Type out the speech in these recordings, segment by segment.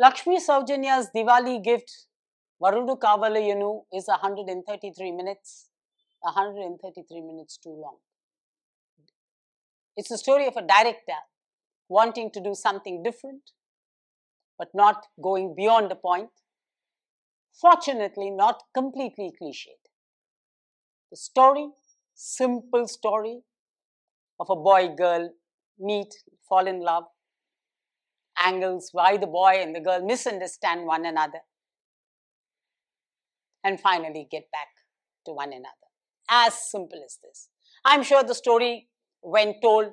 Lakshmi Sowjanya's Diwali gift, Varudu Kaavalenu, is 133 minutes. 133 minutes too long. It's the story of a director wanting to do something different, but not going beyond the point. Fortunately, not completely cliched. The story, simple story of a boy girl meet, fall in love, angles why the boy and the girl misunderstand one another, and finally get back to one another. As simple as this. I'm sure the story, when told,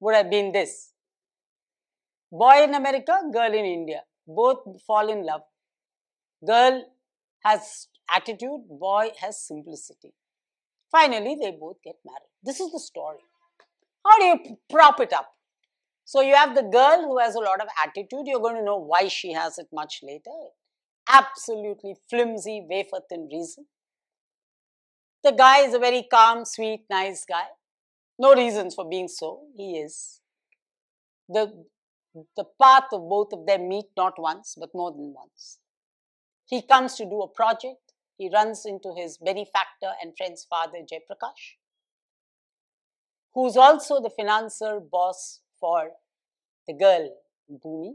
would have been this boy in America, girl in India, both fall in love. Girl has attitude, boy has simplicity. Finally, they both get married. This is the story. How do you prop it up? So you have the girl who has a lot of attitude. You're going to know why she has it much later. Absolutely flimsy, wafer thin reason. The guy is a very calm, sweet, nice guy. No reasons for being so. He is. The, the path of both of them meet not once, but more than once. He comes to do a project. He runs into his benefactor and friend's father, Jayaprakash, who's also the financier boss for the girl, Bhumi,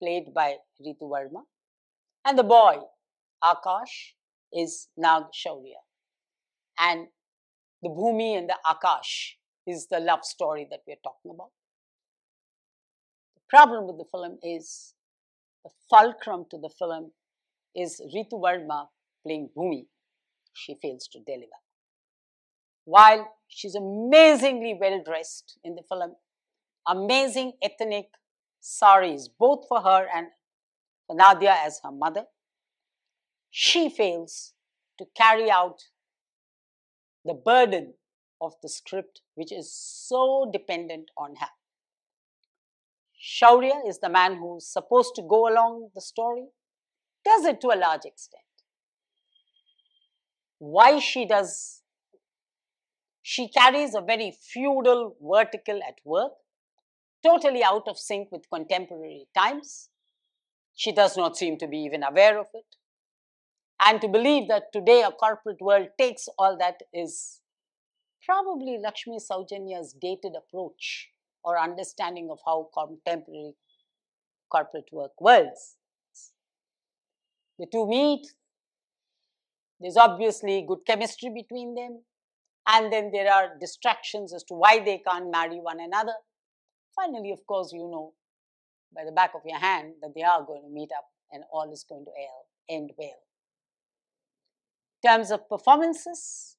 played by Ritu Varma, and the boy, Akash, is Nag Shaurya. And the Bhumi and the Akash is the love story that we're talking about. The problem with the film is the fulcrum to the film is Ritu Varma playing Bhumi. She fails to deliver. While she's amazingly well dressed in the film, amazing ethnic saris, both for her and for Nadhiya as her mother, she fails to carry out the burden of the script which is so dependent on her. Shaurya is the man who's supposed to go along the story, does it to a large extent. Why she does, she carries a very feudal vertical at work, totally out of sync with contemporary times. She does not seem to be even aware of it. And to believe that today a corporate world takes all that is probably Lakshmi Sowjanya's dated approach or understanding of how contemporary corporate work works. The two meet, there's obviously good chemistry between them, and then there are distractions as to why they can't marry one another. Finally, of course, you know by the back of your hand that they are going to meet up and all is going to end well. In terms of performances,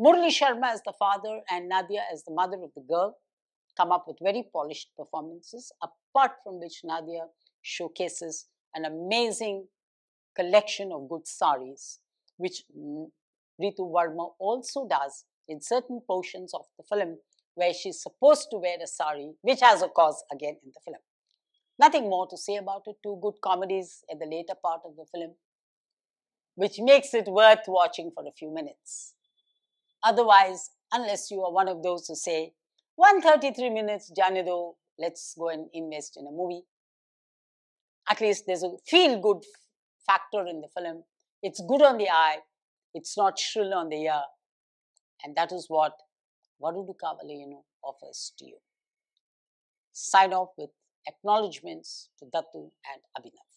Murali Sharma as the father and Nadhiya as the mother of the girl. Come up with very polished performances, apart from which Nadhiya showcases an amazing collection of good saris, which Ritu Varma also does in certain portions of the film where she's supposed to wear a sari, which has a cause again in the film. Nothing more to say about it. Two good comedies at the later part of the film which makes it worth watching for a few minutes. Otherwise, unless you are one of those who say, 133 minutes, Janido, let's go and invest in a movie. At least there's a feel good factor in the film. It's good on the eye, it's not shrill on the ear. And that is what Varudu Kaavalenu offers to you. Sign off with acknowledgements to Dattu and Abhinav.